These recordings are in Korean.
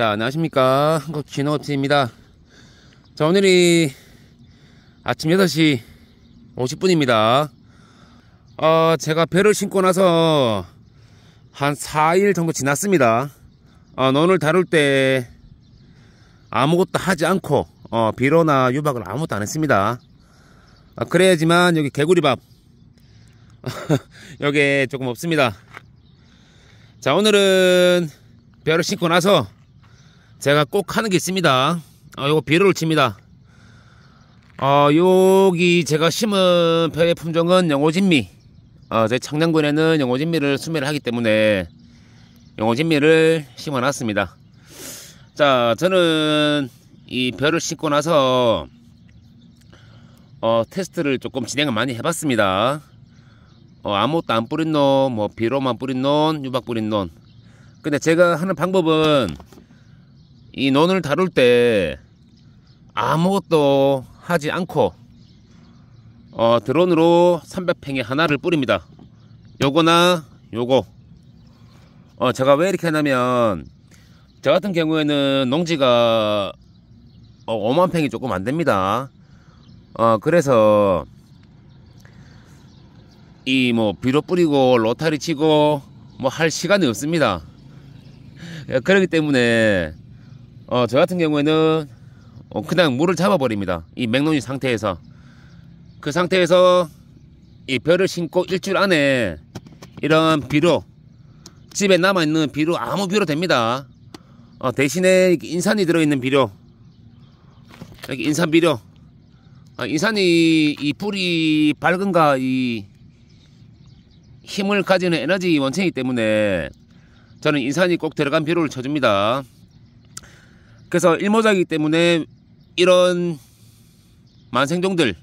자, 안녕하십니까. 한국 진호트입니다. 자, 오늘이 아침 8시 50분입니다. 어, 제가 배를 신고 나서 한 4일 정도 지났습니다. 어, 논을 다룰 때 아무것도 하지 않고, 어, 비료나 유박을 아무것도 안 했습니다. 어, 그래야지만 여기 개구리밥, 여기 조금 없습니다. 자, 오늘은 배를 신고 나서 제가 꼭 하는 게 있습니다. 어, 요거 비료를 칩니다. 어, 여기 제가 심은 벼의 품종은 영호진미. 어, 제 청량군에는 영호진미를 수매를 하기 때문에 영호진미를 심어놨습니다. 자, 저는 이 벼를 심고 나서 어, 테스트를 조금 진행을 많이 해봤습니다. 어, 아무것도 안 뿌린 논, 뭐 비료만 뿌린 논, 유박 뿌린 논. 근데 제가 하는 방법은 이 논을 다룰 때 아무것도 하지 않고 어, 드론으로 300팽에 하나를 뿌립니다. 요거나 요거. 어, 제가 왜 이렇게 하냐면 저 같은 경우에는 농지가 어, 5만 팽이 조금 안 됩니다. 어, 그래서 이 뭐 비료 뿌리고 로타리 치고 뭐 할 시간이 없습니다. 그렇기 때문에 어, 저 같은 경우에는 어, 그냥 물을 잡아버립니다. 이 맥론이 상태에서. 그 상태에서 이 벼를 심고 일주일 안에 이런 비료, 집에 남아있는 비료 아무 비료 됩니다. 어, 대신에 인산이 들어있는 비료, 여기 인산 비료. 어, 인산이 이 뿌리 밝은가 이 힘을 가지는 에너지 원천이기 때문에 저는 인산이 꼭 들어간 비료를 쳐줍니다. 그래서 일모자이기 때문에 이런 만생종들,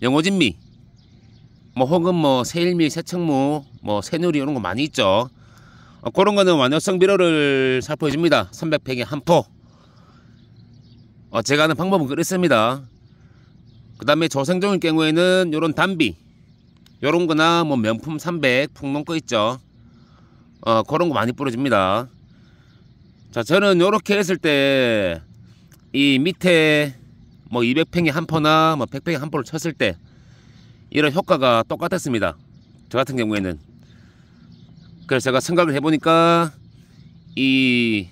영어진미, 뭐 혹은 뭐 새일미, 새청무, 뭐 새누리 이런 거 많이 있죠. 어, 그런 거는 완효성 비료를 살포해줍니다. 300팩에 한 포. 어, 제가 하는 방법은 그렇습니다. 그 다음에 조생종일 경우에는 요런 단비, 요런 거나 뭐 명품 300, 풍농 거 있죠. 어, 그런 거 많이 뿌려줍니다. 자, 저는 요렇게 했을 때, 이 밑에 뭐 200팽에 한 포나 뭐 100팽에 한 포를 쳤을 때, 이런 효과가 똑같았습니다. 저 같은 경우에는. 그래서 제가 생각을 해보니까, 이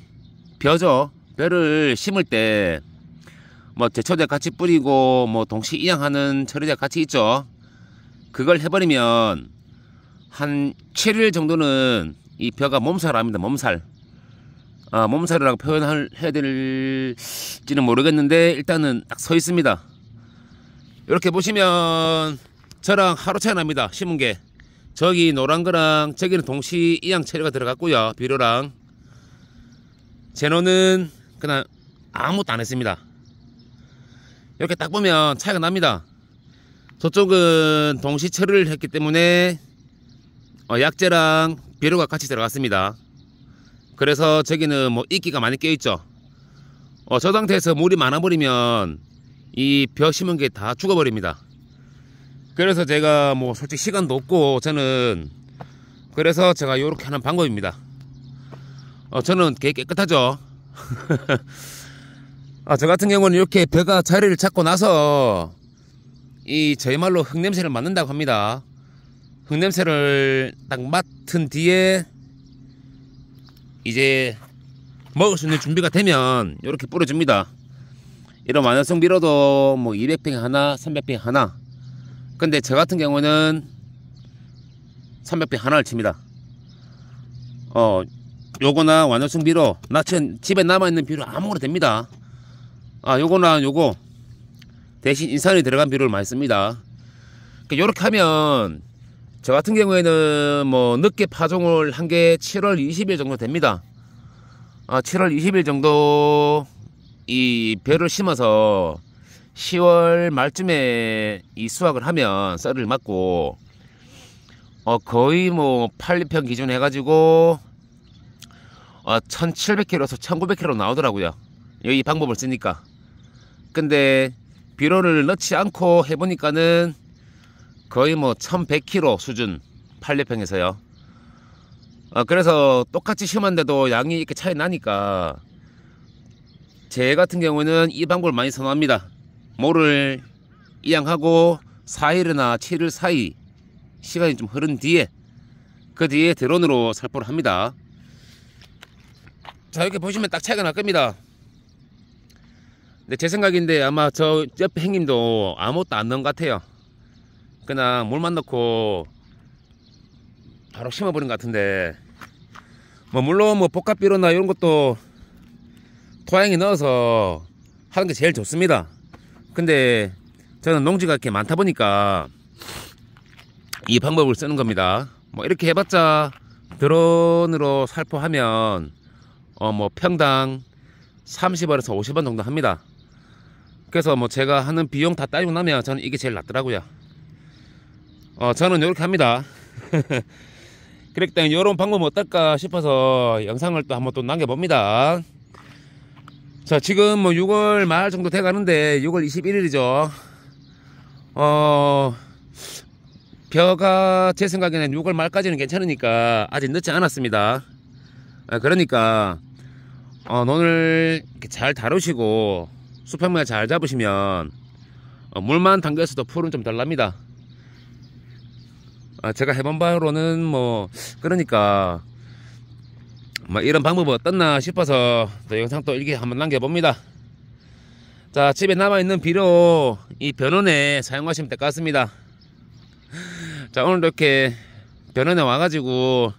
벼죠. 벼를 심을 때, 뭐 제초제 같이 뿌리고, 뭐 동시 이양하는 처리제 같이 있죠. 그걸 해버리면, 한 7일 정도는 이 벼가 몸살 합니다. 몸살. 아, 몸살이라고 표현을 해야 될지는 모르겠는데 일단은 딱 서 있습니다. 이렇게 보시면 저랑 하루 차이 납니다. 심은 게. 저기 노란 거랑 저기는 동시 이양 처리가 들어갔고요. 비료랑. 제노는 그냥 아무것도 안 했습니다. 이렇게 딱 보면 차이가 납니다. 저쪽은 동시 처리를 했기 때문에 어, 약재랑 비료가 같이 들어갔습니다. 그래서 저기는 뭐 이끼가 많이 껴있죠. 어, 저 상태에서 물이 많아버리면 이 벼 심은 게 다 죽어버립니다. 그래서 제가 뭐 솔직히 시간도 없고 저는 그래서 제가 이렇게 하는 방법입니다. 어, 저는 개 깨끗하죠. 아, 저 같은 경우는 이렇게 벼가 자리를 잡고 나서 이 저희 말로 흙냄새를 맡는다고 합니다. 흙냄새를 딱 맡은 뒤에 이제 먹을 수 있는 준비가 되면 이렇게 뿌려줍니다. 이런 완성성 비료도 뭐 200평 하나, 300평 하나. 근데 저 같은 경우는 300평 하나를 칩니다. 어, 요거나 완성성 비료, 나천 집에 남아있는 비료 아무거나 됩니다. 아, 요거나 요거 대신 인산이 들어간 비료를 많이 씁니다. 이렇게 하면 저 같은 경우에는 뭐 늦게 파종을 한 게 7월 20일 정도 됩니다. 아, 7월 20일 정도 이 벼를 심어서 10월 말쯤에 이 수확을 하면 썰을 맞고 어 거의 뭐 8리평 기준 해가지고 어 1700kg에서 1900kg 나오더라고요. 이 방법을 쓰니까. 근데 비료를 넣지 않고 해보니까는 거의 뭐 1100kg 수준 8리평에서요. 어, 그래서 똑같이 심었는데도 양이 이렇게 차이 나니까 제 같은 경우는 이 방법을 많이 선호합니다. 모를 이양하고 4일이나 7일 사이 시간이 좀 흐른 뒤에 그 뒤에 드론으로 살포를 합니다. 자 이렇게 보시면 딱 차이가 날 겁니다. 근데 제 생각인데 아마 저 옆에 형님도 아무것도 안 넣은 것 같아요. 그냥 물만 넣고 바로 심어버린 것 같은데 뭐 물론 뭐 복합비료나 이런 것도 토양에 넣어서 하는 게 제일 좋습니다. 근데 저는 농지가 이렇게 많다 보니까 이 방법을 쓰는 겁니다. 뭐 이렇게 해봤자 드론으로 살포하면 어 뭐 평당 30원에서 50원 정도 합니다. 그래서 뭐 제가 하는 비용 다 따지고 나면 저는 이게 제일 낫더라고요. 어 저는 이렇게 합니다. 때문에 이런 방법 어떨까 싶어서 영상을 또 한번 또 남겨봅니다. 자 지금 뭐 6월 말 정도 돼 가는데 6월 21일이죠. 어 벼가 제 생각에는 6월 말까지는 괜찮으니까 아직 늦지 않았습니다. 아, 그러니까 어, 논을 잘 다루시고 수평물 잘 잡으시면 어, 물만 담겨서도 풀은 좀 덜 납니다. 아, 제가 해본 바로는 뭐 그러니까 뭐 이런 방법이 어떻나 싶어서 또 영상 또 일기 한번 남겨봅니다. 자 집에 남아있는 비료 이 변원에 사용하시면 될 것 같습니다. 자 오늘 이렇게 변원에 와가지고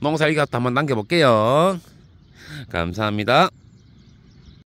농사 일기 한번 남겨볼게요. 감사합니다.